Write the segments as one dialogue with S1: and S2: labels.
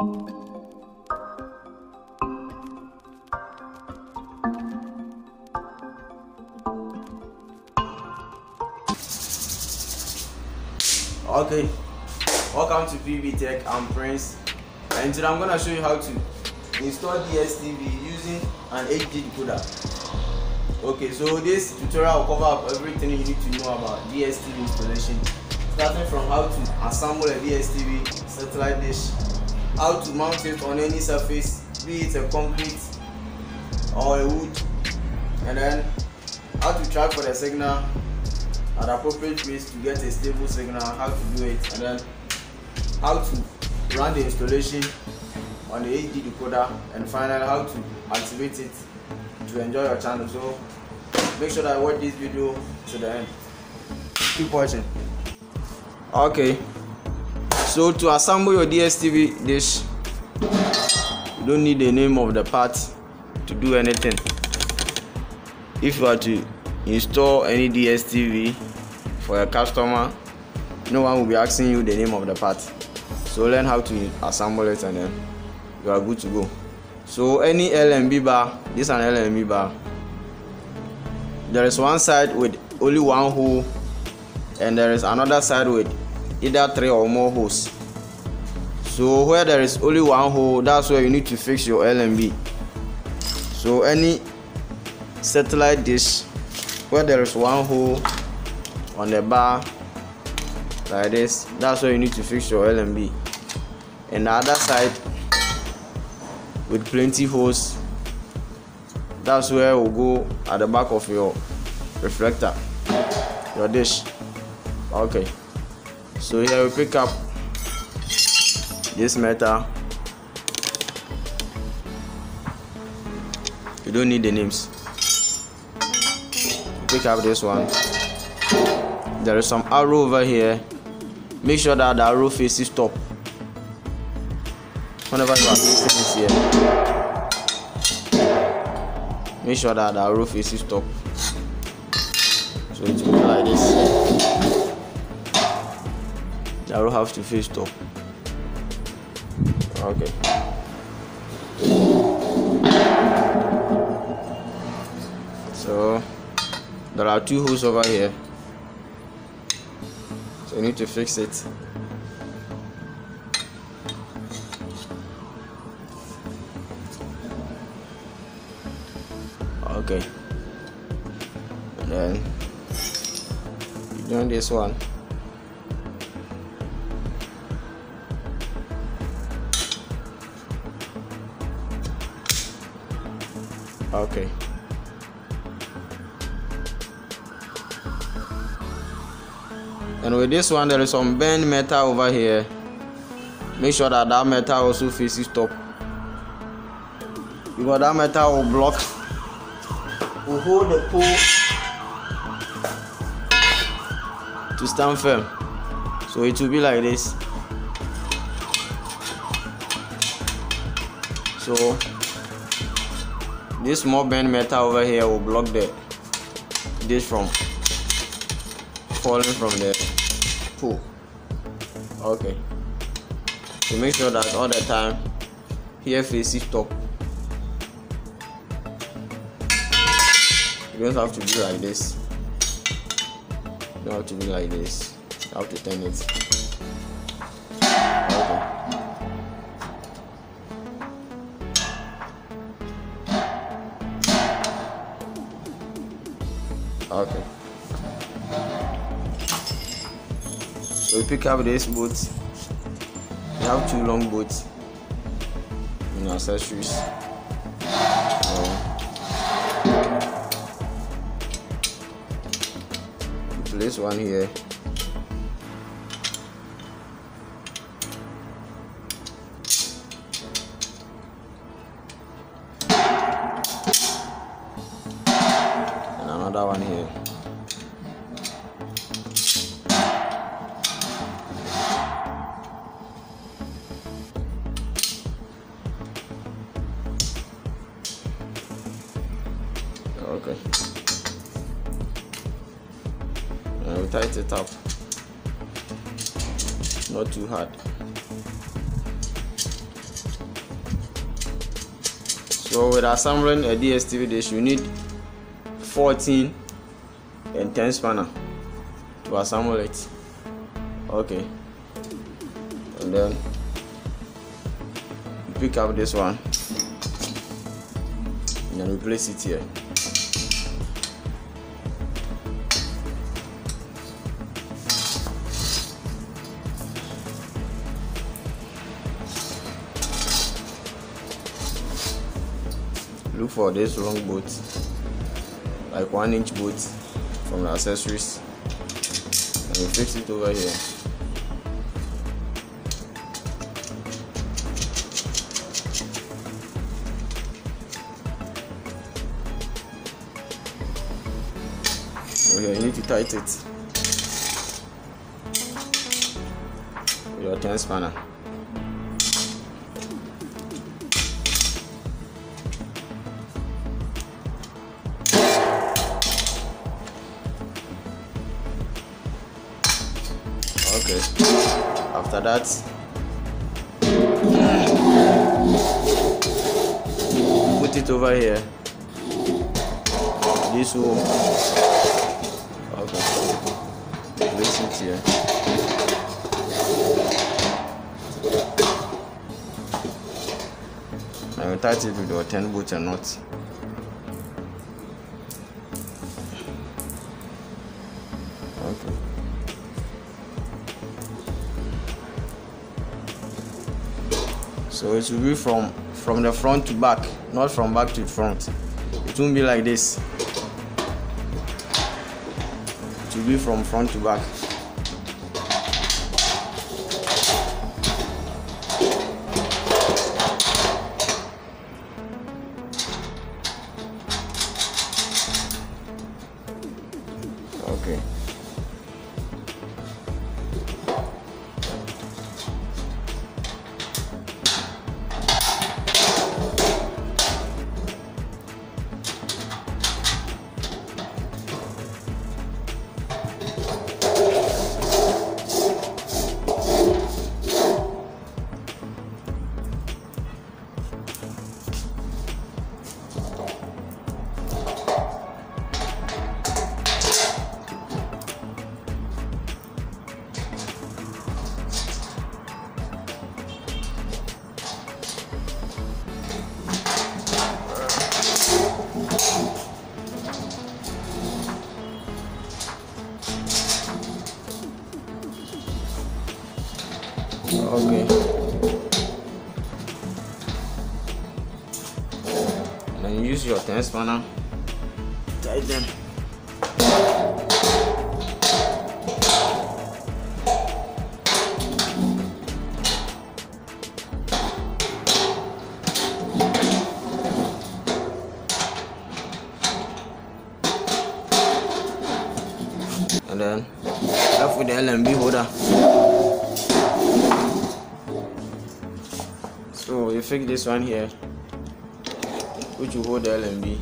S1: Okay, welcome to PB Tech. I'm Prince, and today I'm gonna show you how to install DSTV using an HD decoder. Okay, so this tutorial will cover up everything you need to know about DSTV installation, starting from how to assemble a DSTV satellite dish, how to mount it on any surface, be it a concrete or a wood, and then how to track for the signal at appropriate place to get a stable signal how to do it and then how to run the installation on the HD decoder and finally how to activate it to enjoy your channel. So make sure that you watch this video to the end. Keep watching. Okay so to assemble your DSTV dish you don't need the name of the part to do anything. If you are to install any DSTV for a customer no one will be asking you the name of the part. So learn how to assemble it and then you are good to go. So any LMB bar this is an LMB bar. There is one side with only one hole and there is another side with either three or more holes. So where there is only one hole that's where you need to fix your LMB so any satellite dish where there is one hole on the bar like this that's where you need to fix your LMB and the other side with plenty holes that's where will go at the back of your reflector your dish. Okay so here we pick up this metal. You don't need the names. Pick up this one. There is some arrow over here. Make sure that the arrow faces top. Whenever you are placing it here make sure that the arrow faces top. So it will be like this the arrow have to face top. Okay. So there are two holes over here. So you need to fix it. Okay. And then you doing this one okay and with this one there is some bend metal over here. Make sure that that metal also faces top. Because that metal will block will hold the pole to stand firm. So it will be like this. So this small bend metal over here will block the this from falling from the pool. Okay. So make sure that all the time here faces top. You don't have to be like this. You don't have to be like this. You have to turn it we pick up this boat we have two long boats and accessories. So place one here okay. And we tight it up. Not too hard. So with assembling a dstv dish you need 14 and 10 spanner to assemble it. Okay. And then pick up this one. And replace it here for this long bolt like one inch bolt from the accessories. And we fix it over here. Okay you need to tighten it. Your 10 spanner after that. Put it over here. This room okay. Place it here. And we tight it with your 10 bolt and nut so it will be from from the front to back not from back to front. It won't be like this. It will be from front to back and then you use your 10 spanner tight them. And then left with the LNB holder. So you fix this one here which will hold the LNB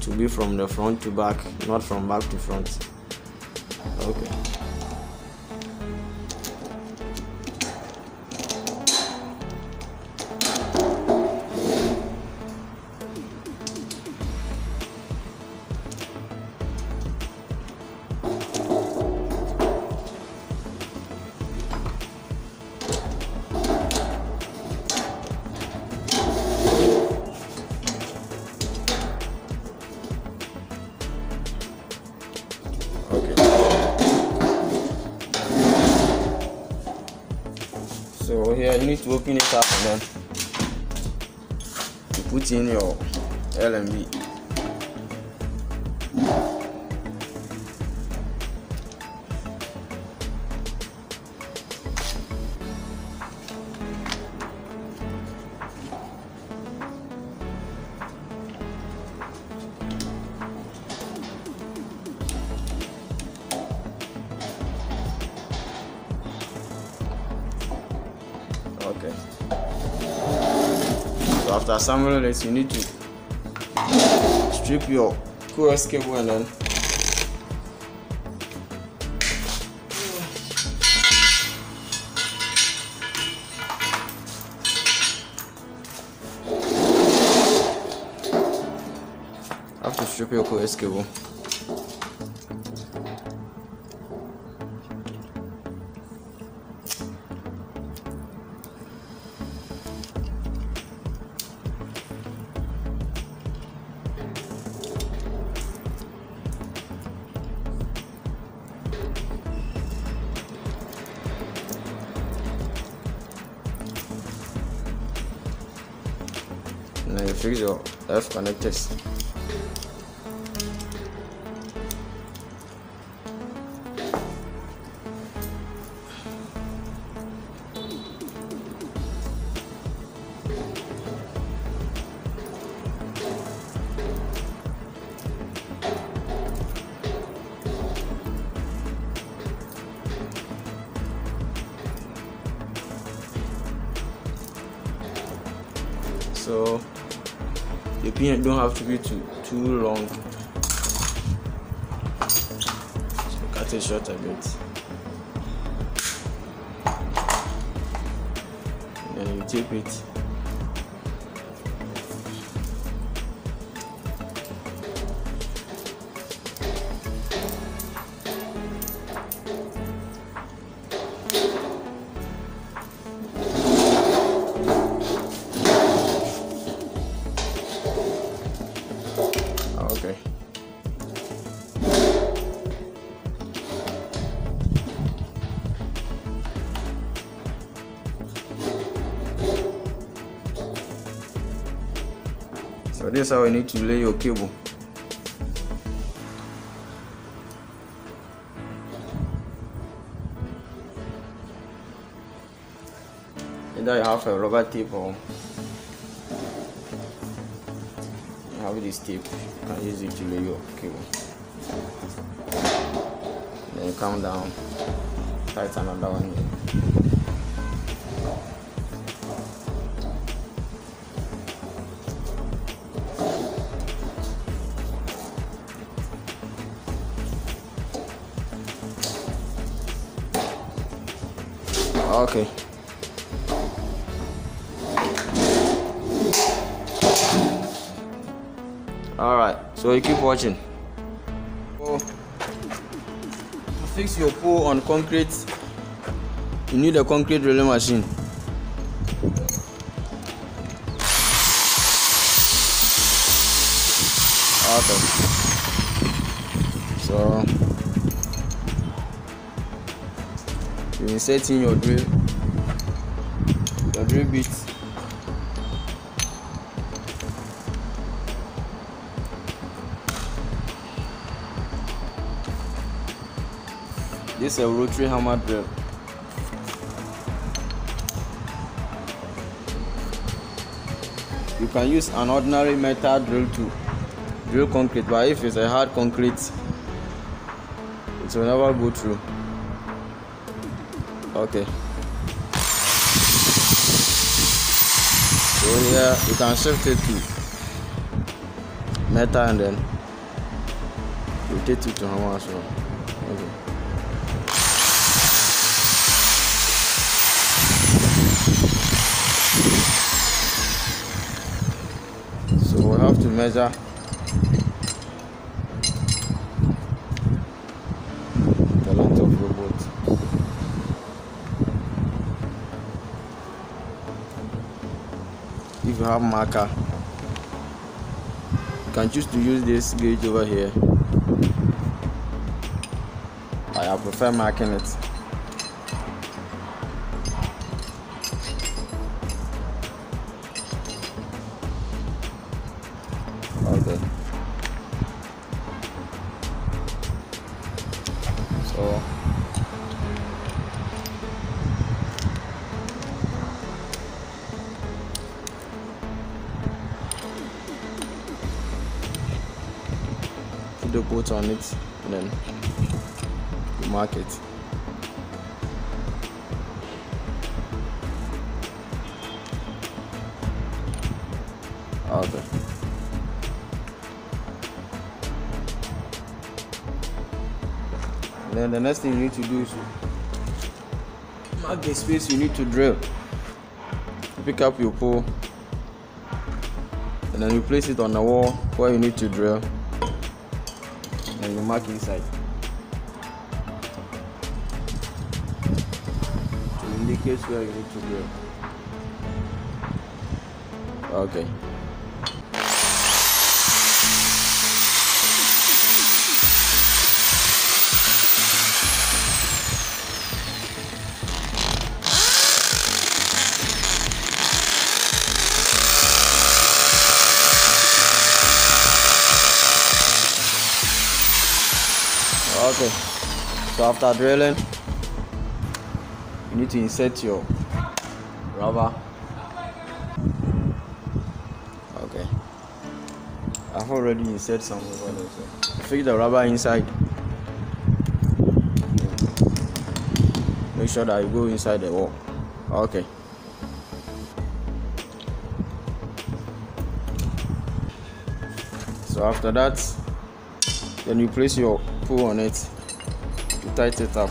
S1: to be from the front to back not from back to front. Okay okay so here you need to open it up and then you put in your LMB assembling it you need to strip your coax cable and then have to strip your coax cable fix your F connectors. Don't have to be too too long. So cut it short a bit. And then you tape it. Is how you need to lay your cable. Either you have a rubber tape or you have this tape, you can use it to lay your cable. Then you come down, tighten another one here. So you keep watching. So, to fix your pole on concrete, you need a concrete drilling machine. Okay. So, you insert in your drill, your drill bit. This is a rotary hammer drill. You can use an ordinary metal drill to drill concrete, but if it's a hard concrete, it will never go through. Okay. So here you can shift it to metal and then rotate it to hammer as well. Have to measure the length of your boat. If you have marker, you can choose to use this gauge over here. I prefer marking it. market. Okay. Then the next thing you need to do is mark the space you need to drill. Pick up your pole and then you place it on the wall where you need to drill and you mark inside. Indicate where you need to drill okay. Okay. So after drilling you need to insert your rubber. Okay. I've already inserted some so fix the rubber inside. Make sure that you go inside the wall. Okay. So after that then you place your pull on it. To tighten it up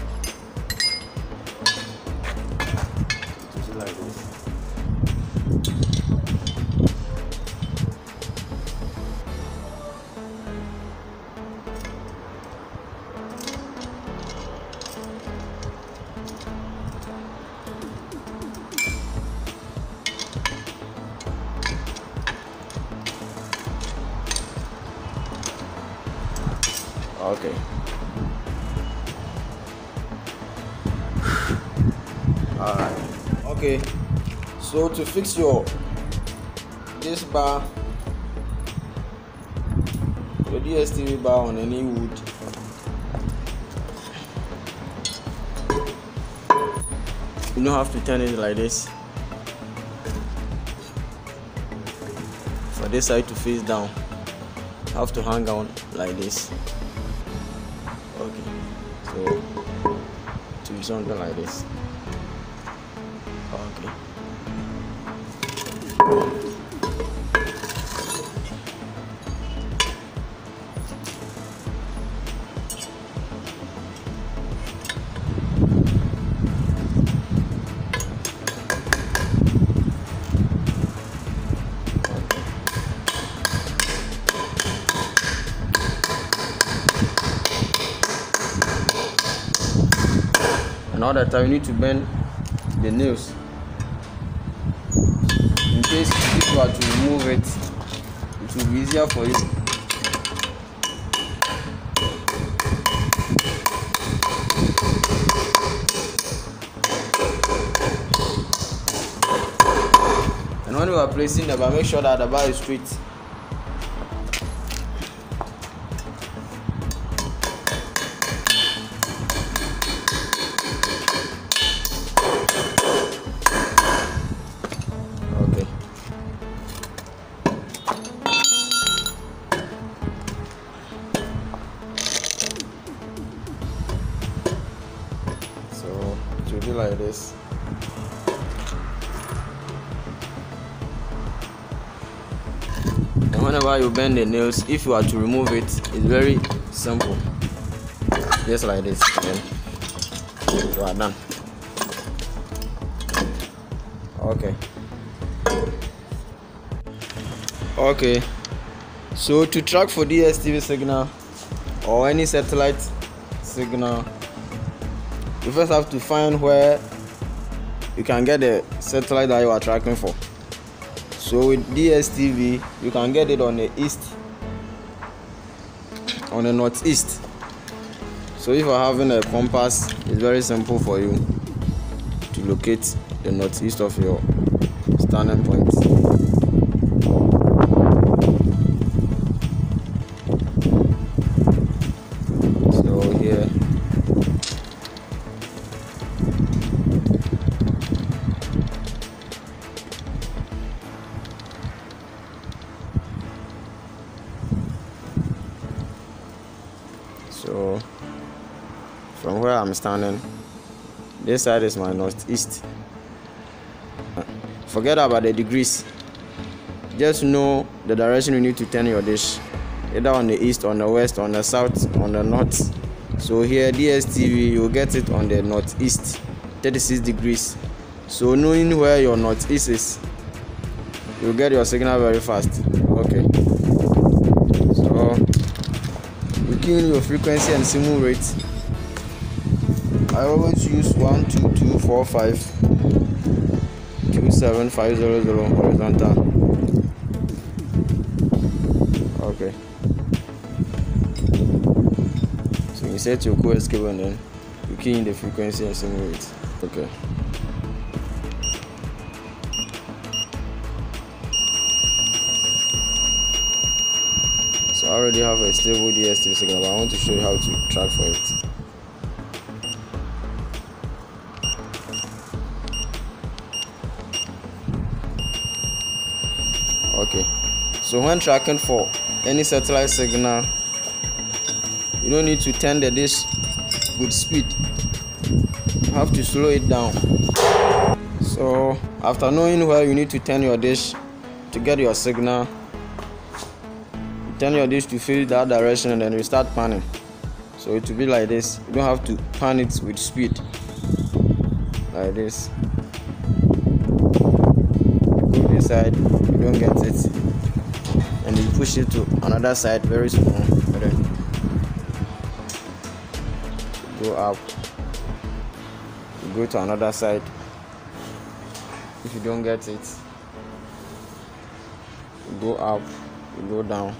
S1: fix your this bar. Your dstv bar on any wood. You don't have to turn it like this. For this side to face down have to hang on like this. Okay. So to something like this that time you need to bend the nails case if you are to remove it it will be easier for you. And when you are placing the bar make sure that the bar is straight you bend the nails if you are to remove it it's very simple. Just like this then you are done. Okay. Okay. So to track for dstv signal or any satellite signal you first have to find where you can get the satellite that you are tracking for so with dstv you can get it on the east. On the northeast. So if you're having a compass it's very simple for you to locate the northeast of your starting point so from where i'm standing this side is my northeast. Forget about the degrees. Just know the direction you need to turn your dish either on the east on the west on the south on the north. So here dstv you get it on the northeast 36 degrees. So knowing where your northeast is you get your signal very fast. Okay so you your frequency and signal rate i always use one two two four five two seven five zero zero horizontal. Okay. So you set your coax cable and then you key in the frequency and signal rate. Okay already have a stable DSTV signal but I want to show you how to track for it. Okay. So when tracking for any satellite signal you don't need to turn the dish with speed. You have to slow it down. So after knowing where you need to turn your dish to get your signal turn your dish to face that direction and then you start panning. So it will be like this. You don't have to pan it with speed. Like this. You go this side. You don't get it. And you push it to another side very small. And then go up. You go to another side. If you don't get it go up. You go down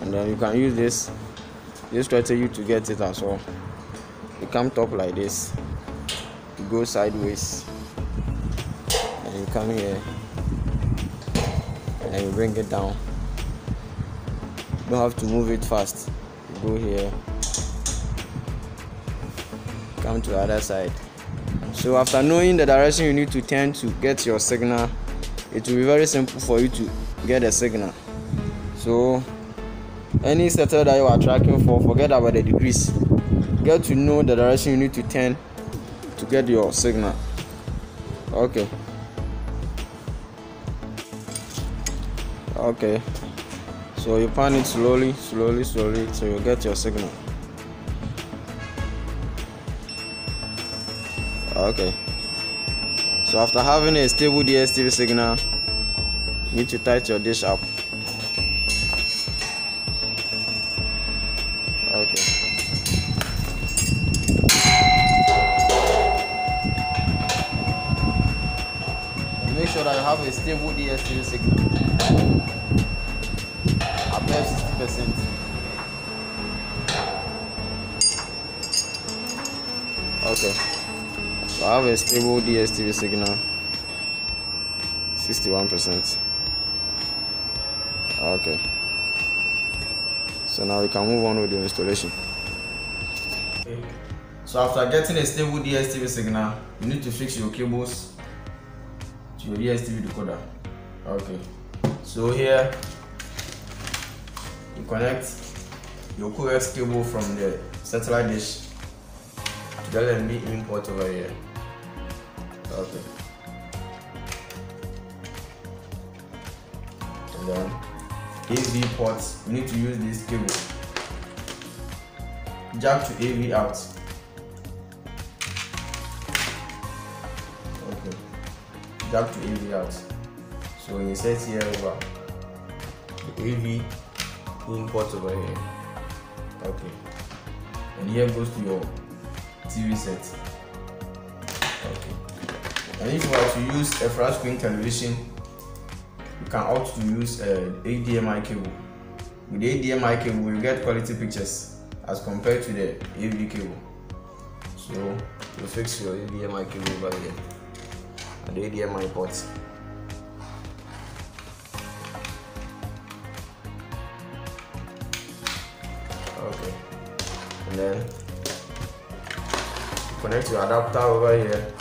S1: and then you can use this this strategy to get it as well. You come top like this. You go sideways. And you come here. And you bring it down. You don't have to move it fast. You go here. Come to the other side. So after knowing the direction you need to turn to get your signal it will be very simple for you to get a signal so any settle that you are tracking for forget about the degrees. Get to know the direction you need to turn to get your signal. Okay. Okay. So you pan it slowly slowly slowly so you get your signal. Okay. So after having a stable dstv signal you need to tighten your dish up stable dstv signal. Above 60 percent. Okay. So i have a stable dstv signal. 61 percent. Okay. So now we can move on with the installation. Okay. so after getting a stable dstv signal you need to fix your cables to your dstv decoder okay so here you connect your coax cable from the satellite dish to the LNB import over here okay and then AV ports, you need to use this cable. Jack to AV out. Okay. Jack to AV out. So you set here over the AV input over here. Okay. And here goes to your TV set. Okay. And if you are to use a flat screen television, you can opt to use uh, a HDMI cable. With the HDMI cable, you get quality pictures as compared to the AV cable. So you fix your HDMI cable over here and the HDMI ports. Okay, and then connect your adapter over here.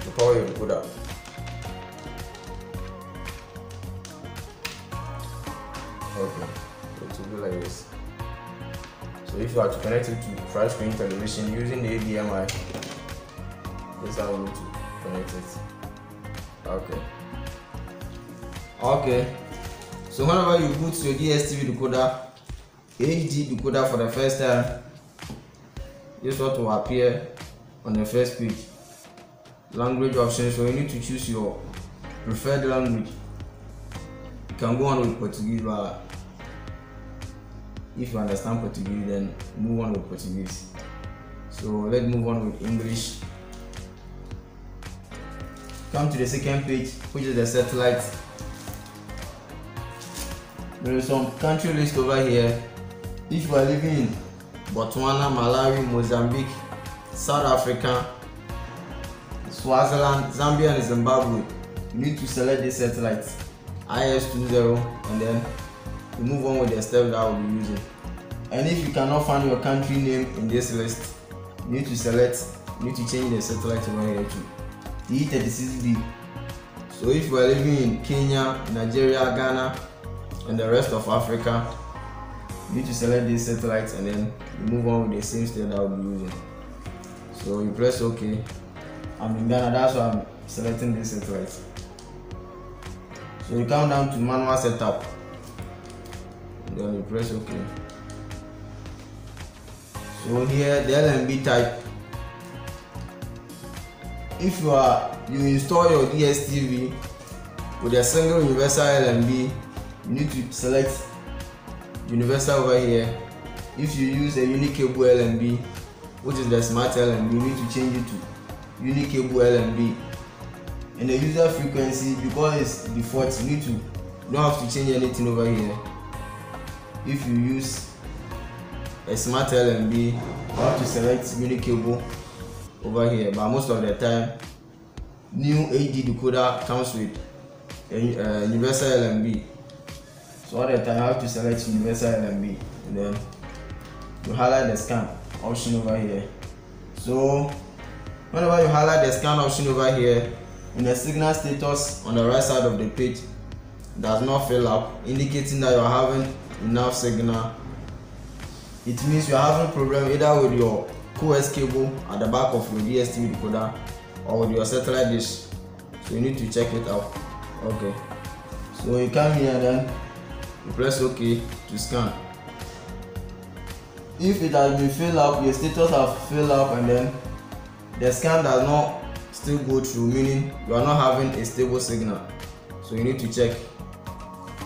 S1: To power your decoder. okay. It will be like this. So if you are to connect it to flat screen television using the HDMI this is how you to connect it. Okay. Okay. So whenever you put your DSTV decoder HD decoder for the first time, this what will appear on the first page. Language options, so you need to choose your preferred language. You can go on with Portuguese, but if you understand Portuguese, then move on with Portuguese. So let's move on with English. Come to the second page, which is the satellite. There is some country list over here. If you are living in Botswana, Malawi, Mozambique, South Africa, Swaziland, Zambia, and Zimbabwe, you need to select this satellite IS20 and then you move on with the steps that will be using. And if you cannot find your country name in this list, you need to select, you need to change the satellite to E36B. So if you are living in Kenya, Nigeria, Ghana, and the rest of Africa, need to select these satellites and then move on with the same step that I'll be using. So you press OK. I'm in Ghana, that's why I'm selecting this satellite. So you come down to manual setup. Then you press OK. So here the LNB type. If you are you install your DSTV with a single universal LNB, you need to select universal over here. If you use a unicable LNB, which is the smart LNB, you need to change it to unicable LNB. And the user frequency, because it's default, you need to you don't have to change anything over here. If you use a smart LNB, you have to select unicable over here. But most of the time, new HD decoder comes with a, a universal LNB. So all the time, you have to select universal LNB and then you highlight the scan option over here. So whenever you highlight the scan option over here, in the signal status on the right side of the page does not fill up, indicating that you are having enough signal. It means you are having problem either with your coax cable at the back of your DSTV decoder or with your satellite dish. So you need to check it out. Okay. So you come here then you press OK to scan. If it has been filled up, your status have filled up and then the scan does not still go through, meaning you are not having a stable signal. So you need to check.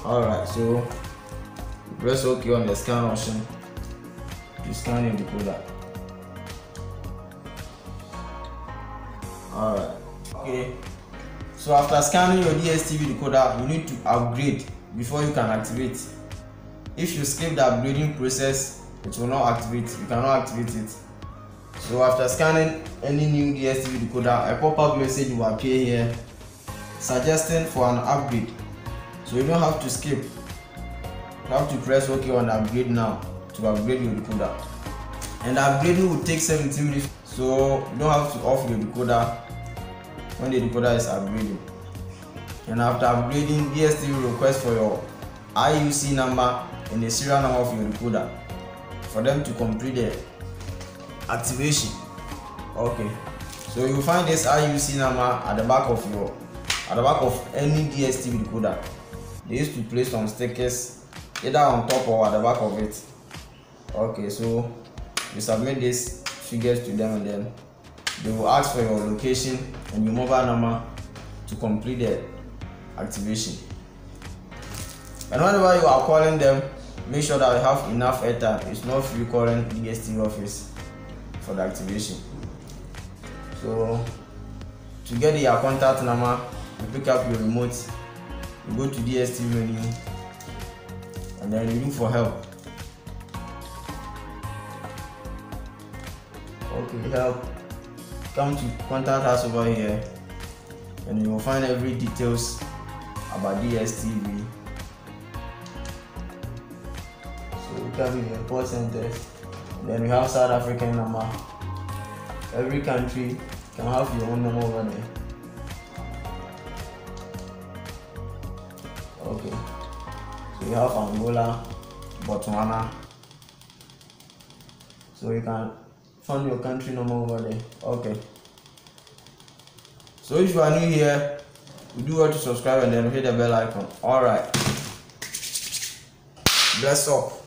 S1: Alright, so you press OK on the scan option to scan your decoder. Alright. Okay. So after scanning your DSTV decoder, you need to upgrade before you can activate. If you skip the upgrading process, it will not activate. You cannot activate it. So after scanning any new DSTV decoder, a pop-up message will appear here suggesting for an upgrade. So you don't have to skip. You have to press OK on upgrade now to upgrade your decoder. And the upgrading will take 17 minutes. So you don't have to off your decoder when the decoder is upgrading. And after upgrading, DSTV request for your IUC number and the serial number of your decoder for them to complete the activation. Okay, so you will find this IUC number at the back of your at the back of any DSTV decoder. They used to place some stickers either on top or at the back of it. Okay, so you submit these figures to them and then they will ask for your location and your mobile number to complete the activation. And whenever you are calling them, make sure that you have enough airtime. It's not free calling DSTV office for the activation. So to get your contact number, you pick up your remote, you go to DSTV menu, and then you look for help. Okay, help. Come to contact us over here, and you will find every details about DSTV. So we in the call centers. Then we have South African number. Every country can have your own number over there. Okay. So we have Angola, Botswana. So you can find your country number over there. Okay. So if you are new here, you do want to subscribe and then hit the bell icon. Alright. Bless up.